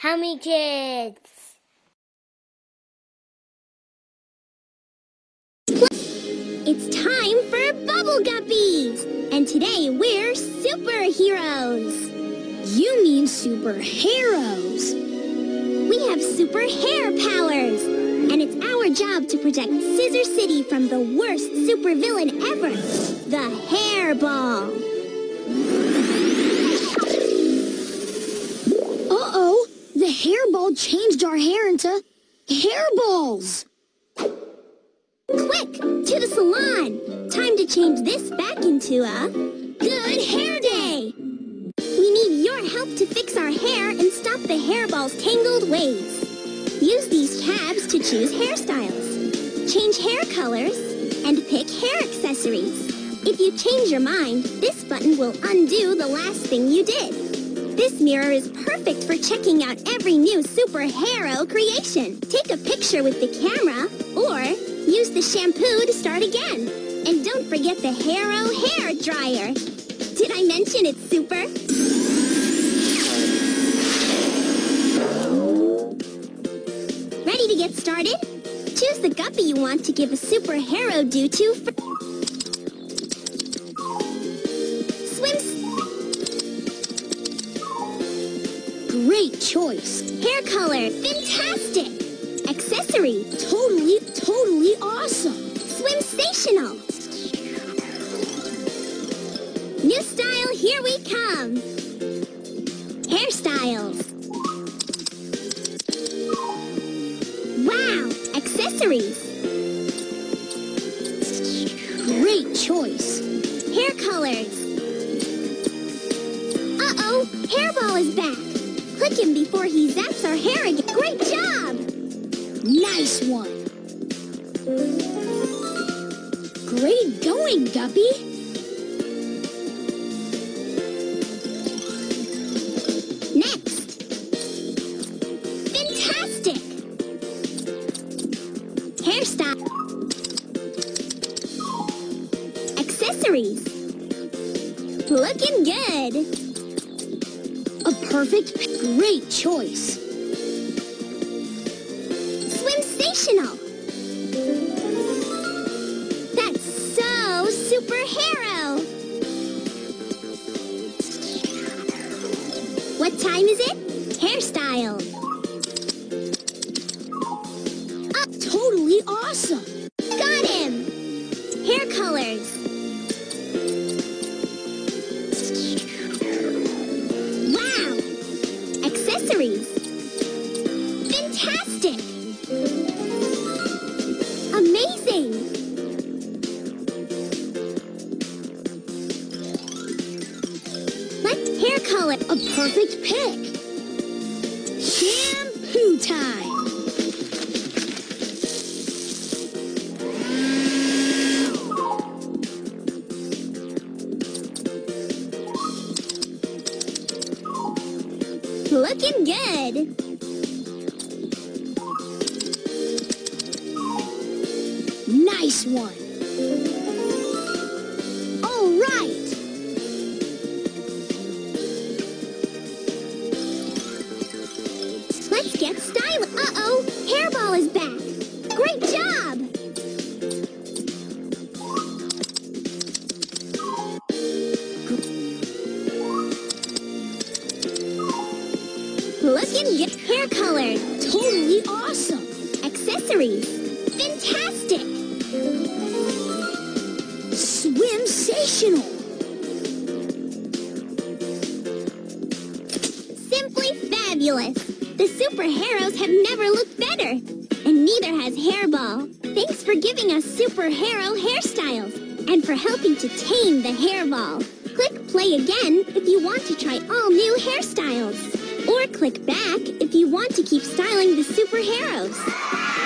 Hammy Kids. It's time for Bubble Guppies! And today we're superheroes! You mean superheroes. We have super hair powers! And it's our job to protect Scissor City from the worst supervillain ever, the Hairball! Hairball changed our hair into hairballs. Quick, to the salon! Time to change this back into a good hair day! We need your help to fix our hair and stop the hairball's tangled ways. Use these tabs to choose hairstyles, change hair colors, and pick hair accessories. If you change your mind, this button will undo the last thing you did. This mirror is perfect for checking out every new superhero creation. Take a picture with the camera or use the shampoo to start again. And don't forget the Haro hair dryer. Did I mention it's super? Ready to get started? Choose the guppy you want to give a superhero due to Great choice. Hair color, fantastic! Accessory, Totally, totally awesome. swim-sational. New style, here we come. Hairstyles. Wow, accessories, Great choice. hair colors. Uh-oh, Hairball is back. Him before he zaps our hair again. Great job! Nice one. Great going, Guppy. Next. Fantastic! Hairstyle. Accessories. Looking good. Perfect, great choice. Swim-sational. That's so super hero. What time is it? Hairstyle. Uh, totally awesome. Hair color? A perfect pick. Shampoo time. Looking good. Nice one. Good. Hair color. Totally awesome. Accessories. Fantastic! Swim-sational. Simply fabulous. The superheroes have never looked better. And neither has Hairball. Thanks for giving us superhero hairstyles and for helping to tame the hairball. Click play again if you want to try all new hairstyles. Or click back if you want to keep styling the superheroes.